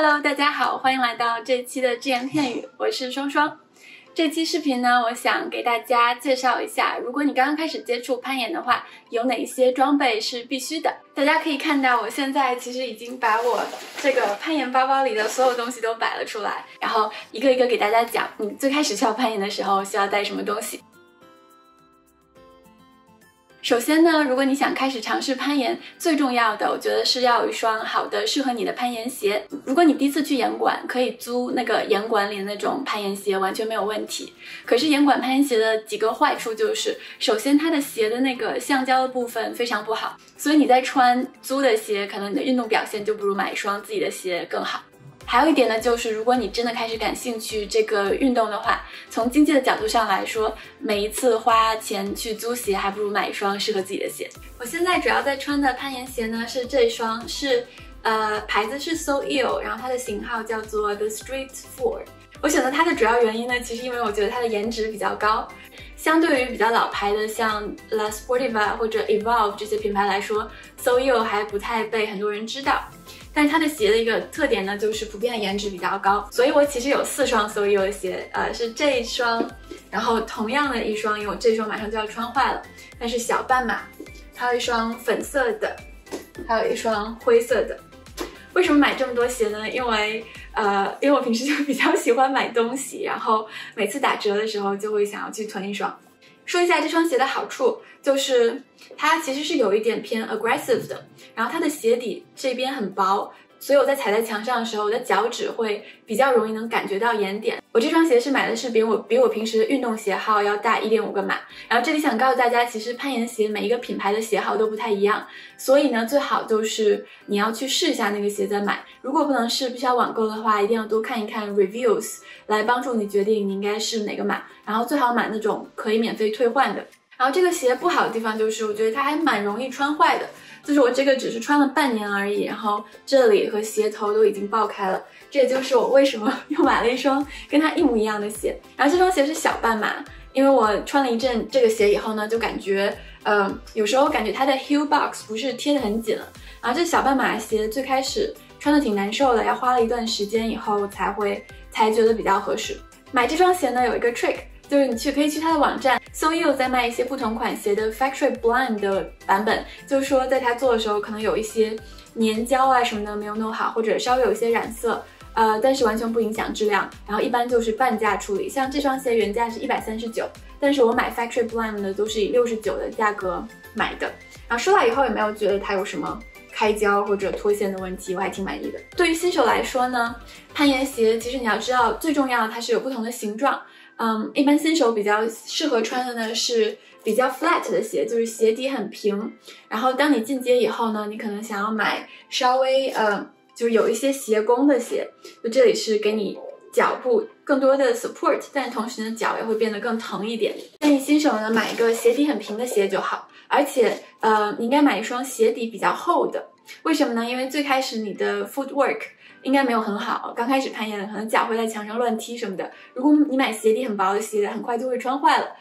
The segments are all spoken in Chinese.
Hello，大家好，欢迎来到这期的只言片语，我是双双。这期视频呢，我想给大家介绍一下，如果你刚刚开始接触攀岩的话，有哪些装备是必须的。大家可以看到，我现在其实已经把我这个攀岩包包里的所有东西都摆了出来，然后一个一个给大家讲，你最开始需要攀岩的时候需要带什么东西。首先呢，如果你想开始尝试攀岩，最重要的我觉得是要有一双好的适合你的攀岩鞋。如果你第一次去岩馆，可以租那个岩馆里的那种攀岩鞋，完全没有问题。可是岩馆攀岩鞋的几个坏处就是，首先它的鞋的那个橡胶的部分非常不好，所以你在穿租的鞋，可能你的运动表现就不如买一双自己的鞋更好。还有一点呢，就是如果你真的开始感兴趣这个运动的话，从经济的角度上来说，每一次花钱去租鞋，还不如买一双适合自己的鞋。我现在主要在穿的攀岩鞋呢是这双，是呃牌子是 So Ill，然后它的型号叫做 The Street Four。我选择它的主要原因呢，其实因为我觉得它的颜值比较高，相对于比较老牌的像 La Sportiva 或者 Evolve 这些品牌来说，So Ill 还不太被很多人知道。但是它的鞋的一个特点呢，就是普遍的颜值比较高，所以我其实有四双 So You 的鞋，呃，是这一双，然后同样的一双，因为我这双马上就要穿坏了，但是小半码，还有一双粉色的，还有一双灰色的。为什么买这么多鞋呢？因为，呃，因为我平时就比较喜欢买东西，然后每次打折的时候就会想要去囤一双。说一下这双鞋的好处，就是它其实是有一点偏 aggressive 的，然后它的鞋底这边很薄。所以我在踩在墙上的时候，我的脚趾会比较容易能感觉到岩点。我这双鞋是买的是比我比我平时的运动鞋号要大一点五个码。然后这里想告诉大家，其实攀岩鞋每一个品牌的鞋号都不太一样，所以呢，最好就是你要去试一下那个鞋再买。如果不能试，必须要网购的话，一定要多看一看 reviews，来帮助你决定你应该试哪个码。然后最好买那种可以免费退换的。然后这个鞋不好的地方就是，我觉得它还蛮容易穿坏的。就是我这个只是穿了半年而已，然后这里和鞋头都已经爆开了，这也就是我为什么又买了一双跟它一模一样的鞋。然后这双鞋是小半码，因为我穿了一阵这个鞋以后呢，就感觉，呃，有时候感觉它的 heel box 不是贴得很紧了。然后这小半码鞋最开始穿的挺难受的，要花了一段时间以后才会才觉得比较合适。买这双鞋呢有一个 trick。就是你去可以去它的网站，So You 在卖一些不同款鞋的 Factory Blind 的版本，就是说在它做的时候可能有一些粘胶啊什么的没有弄好，或者稍微有一些染色，呃，但是完全不影响质量。然后一般就是半价处理，像这双鞋原价是一百三十九，但是我买 Factory Blind 的都是以六十九的价格买的。然后收到以后也没有觉得它有什么开胶或者脱线的问题，我还挺满意的。对于新手来说呢，攀岩鞋其实你要知道最重要它是有不同的形状。嗯，一般新手比较适合穿的呢是比较 flat 的鞋，就是鞋底很平。然后当你进阶以后呢，你可能想要买稍微呃，就是有一些鞋弓的鞋，就这里是给你脚部更多的 support，但同时呢脚也会变得更疼一点。建议新手呢买一个鞋底很平的鞋就好，而且呃，你应该买一双鞋底比较厚的。为什么呢？因为最开始你的 footwork。应该没有很好，刚开始攀岩可能脚会在墙上乱踢什么的。如果你买鞋底很薄的鞋，很快就会穿坏了。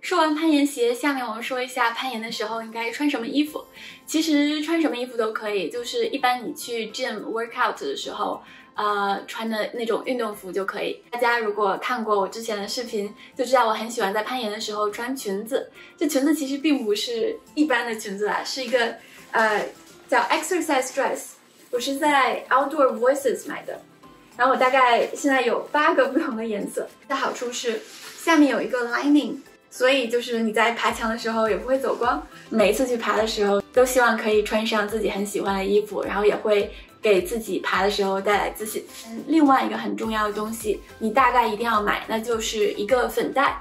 说完攀岩鞋，下面我们说一下攀岩的时候应该穿什么衣服。其实穿什么衣服都可以，就是一般你去 gym workout 的时候，呃，穿的那种运动服就可以。大家如果看过我之前的视频，就知道我很喜欢在攀岩的时候穿裙子。这裙子其实并不是一般的裙子啊，是一个呃叫 exercise dress。我是在 Outdoor Voices 买的，然后我大概现在有八个不同的颜色。它的好处是下面有一个 lining，所以就是你在爬墙的时候也不会走光。每一次去爬的时候，都希望可以穿上自己很喜欢的衣服，然后也会给自己爬的时候带来自信。另外一个很重要的东西，你大概一定要买，那就是一个粉袋。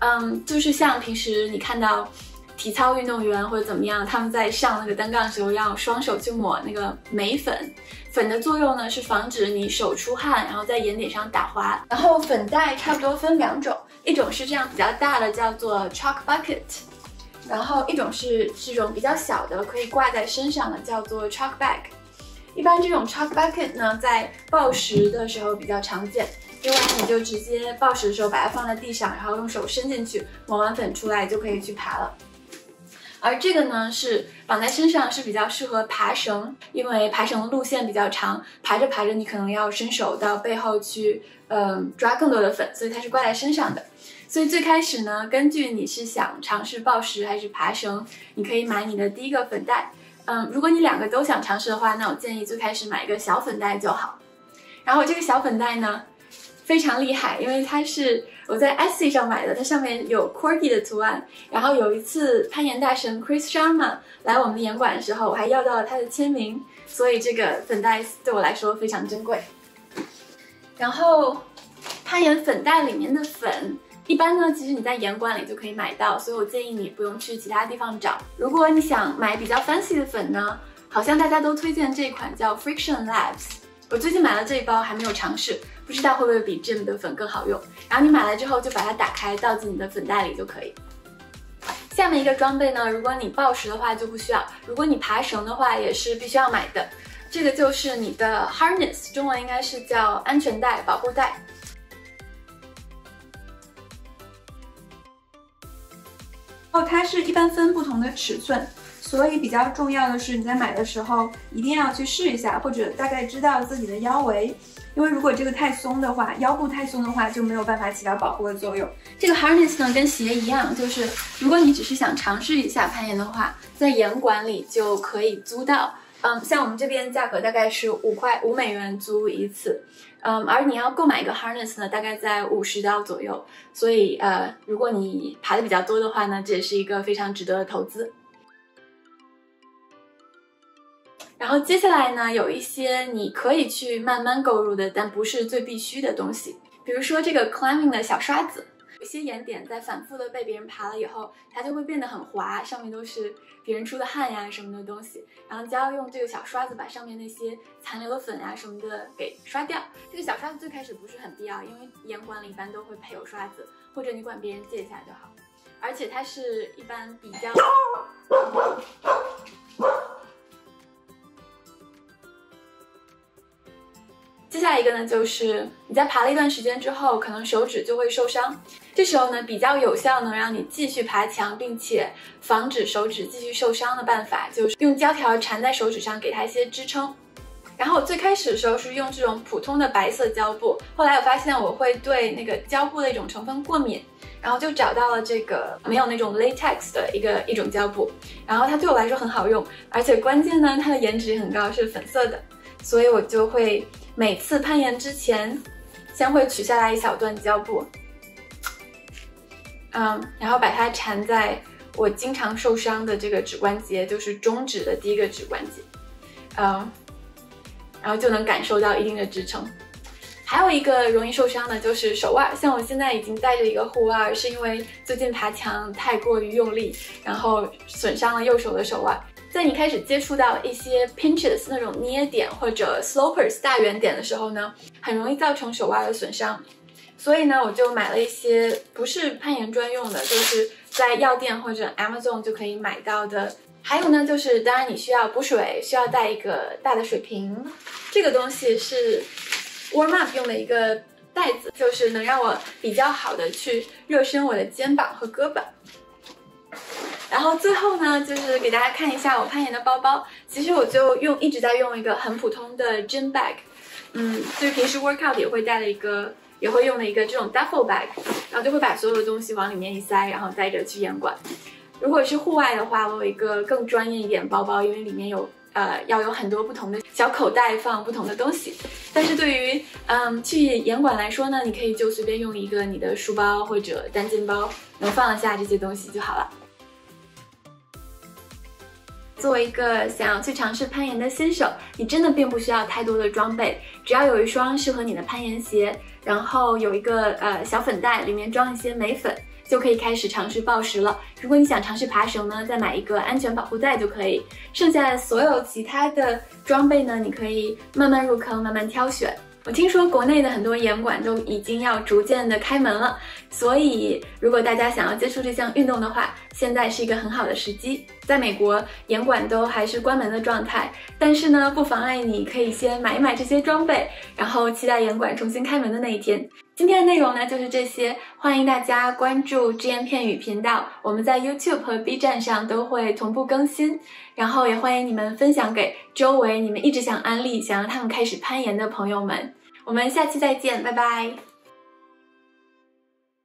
嗯，就是像平时你看到。体操运动员或者怎么样，他们在上那个单杠的时候要双手去抹那个眉粉，粉的作用呢是防止你手出汗，然后在眼睑上打滑。然后粉袋差不多分两种，一种是这样比较大的，叫做 chalk bucket，然后一种是这种比较小的，可以挂在身上的，叫做 chalk bag。一般这种 chalk bucket 呢，在报时的时候比较常见，因为你就直接报时的时候把它放在地上，然后用手伸进去，抹完粉出来就可以去爬了。而这个呢是绑在身上是比较适合爬绳，因为爬绳的路线比较长，爬着爬着你可能要伸手到背后去，嗯，抓更多的粉，所以它是挂在身上的。所以最开始呢，根据你是想尝试抱石还是爬绳，你可以买你的第一个粉袋。嗯，如果你两个都想尝试的话，那我建议最开始买一个小粉袋就好。然后这个小粉袋呢，非常厉害，因为它是。我在 Etsy 上买的，它上面有 Corky 的图案。然后有一次攀岩大神 Chris Sharma 来我们的岩馆的时候，我还要到了他的签名，所以这个粉袋对我来说非常珍贵。然后攀岩粉袋里面的粉，一般呢，其实你在岩馆里就可以买到，所以我建议你不用去其他地方找。如果你想买比较 fancy 的粉呢，好像大家都推荐这款叫 Friction Labs。我最近买了这一包，还没有尝试。不知道会不会比 Jim 的粉更好用？然后你买来之后就把它打开，倒进你的粉袋里就可以。下面一个装备呢，如果你暴食的话就不需要，如果你爬绳的话也是必须要买的。这个就是你的 harness，中文应该是叫安全带、保护带。哦，它是一般分不同的尺寸，所以比较重要的是你在买的时候一定要去试一下，或者大概知道自己的腰围。因为如果这个太松的话，腰部太松的话，就没有办法起到保护的作用。这个 harness 呢，跟鞋一样，就是如果你只是想尝试一下攀岩的话，在岩馆里就可以租到。嗯，像我们这边价格大概是五块五美元租一次。嗯，而你要购买一个 harness 呢，大概在五十刀左右。所以呃，如果你爬的比较多的话呢，这也是一个非常值得的投资。然后接下来呢，有一些你可以去慢慢购入的，但不是最必须的东西。比如说这个 climbing 的小刷子，有些眼点在反复的被别人爬了以后，它就会变得很滑，上面都是别人出的汗呀什么的东西。然后就要用这个小刷子把上面那些残留的粉呀什么的给刷掉。这个小刷子最开始不是很必要，因为眼管里一般都会配有刷子，或者你管别人借一下就好。而且它是一般比较。接下一个呢，就是你在爬了一段时间之后，可能手指就会受伤。这时候呢，比较有效能让你继续爬墙，并且防止手指继续受伤的办法，就是用胶条缠在手指上，给它一些支撑。然后我最开始的时候是用这种普通的白色胶布，后来我发现我会对那个胶布的一种成分过敏，然后就找到了这个没有那种 latex 的一个一种胶布，然后它对我来说很好用，而且关键呢，它的颜值很高，是粉色的，所以我就会。每次攀岩之前，先会取下来一小段胶布，嗯，然后把它缠在我经常受伤的这个指关节，就是中指的第一个指关节，嗯，然后就能感受到一定的支撑。还有一个容易受伤的就是手腕，像我现在已经戴着一个护腕，是因为最近爬墙太过于用力，然后损伤了右手的手腕。在你开始接触到一些 pinches 那种捏点或者 slopers 大圆点的时候呢，很容易造成手腕的损伤。所以呢，我就买了一些不是攀岩专用的，就是在药店或者 Amazon 就可以买到的。还有呢，就是当然你需要补水，需要带一个大的水瓶。这个东西是 warm up 用的一个袋子，就是能让我比较好的去热身我的肩膀和胳膊。然后最后呢，就是给大家看一下我攀岩的包包。其实我就用一直在用一个很普通的 gym bag，嗯，就是平时 workout 也会带的一个，也会用的一个这种 duffel bag，然后就会把所有的东西往里面一塞，然后带着去岩馆。如果是户外的话，我有一个更专业一点包包，因为里面有呃要有很多不同的小口袋放不同的东西。但是对于嗯去岩馆来说呢，你可以就随便用一个你的书包或者单肩包，能放得下这些东西就好了。作为一个想要去尝试攀岩的新手，你真的并不需要太多的装备，只要有一双适合你的攀岩鞋，然后有一个呃小粉袋，里面装一些镁粉，就可以开始尝试抱石了。如果你想尝试爬绳呢，再买一个安全保护带就可以。剩下的所有其他的装备呢，你可以慢慢入坑，慢慢挑选。我听说国内的很多岩馆都已经要逐渐的开门了，所以如果大家想要接触这项运动的话，现在是一个很好的时机。在美国，严管都还是关门的状态，但是呢，不妨碍你可以先买一买这些装备，然后期待严管重新开门的那一天。今天的内容呢就是这些，欢迎大家关注只言片语频道，我们在 YouTube 和 B 站上都会同步更新，然后也欢迎你们分享给周围你们一直想安利、想让他们开始攀岩的朋友们。我们下期再见，拜拜。